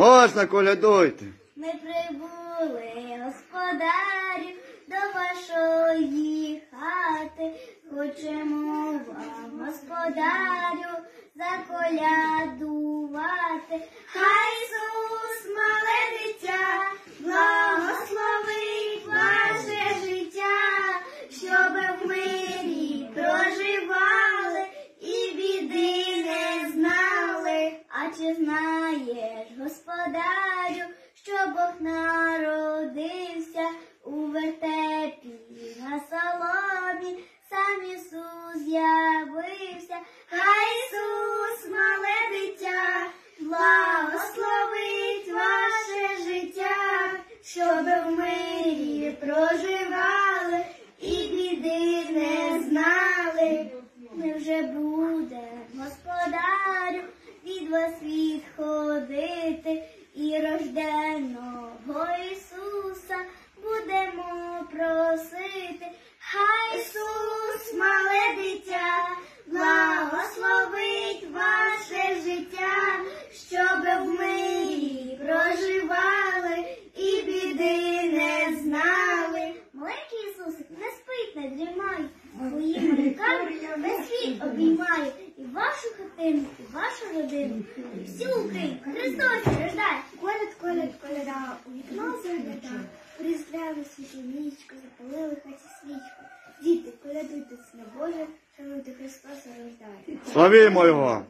Можна колядуйте. Ми прибули, господарю, до вашої хати. Хочемо вам, господарю, заколядувати. Хай Ісус, мале дитя, благословить ваше життя, щоб в мирі проживали і біди не знали. А чи знаєш, господарю, що Бог народився у вертепі. На соломі, сам Ісус з'явився, хай Ісус, мале дитя, благословить ваше життя, щоб в мирі проживали і Ісуса будемо просити. Хай Ісус, мале дитя, благословить ваше життя, щоб в мирі проживали і біди не знали. Маленький Ісусик не спить, не дрімає, своїми руками весь світ обіймає і вашу хатину, і вашу родину, і всю Україну. Христос Різдвяну світлиничку, запалили хаті свічку. Діти, колядуйтесь на Боже, шануйте Христоса рождає. Славімо його.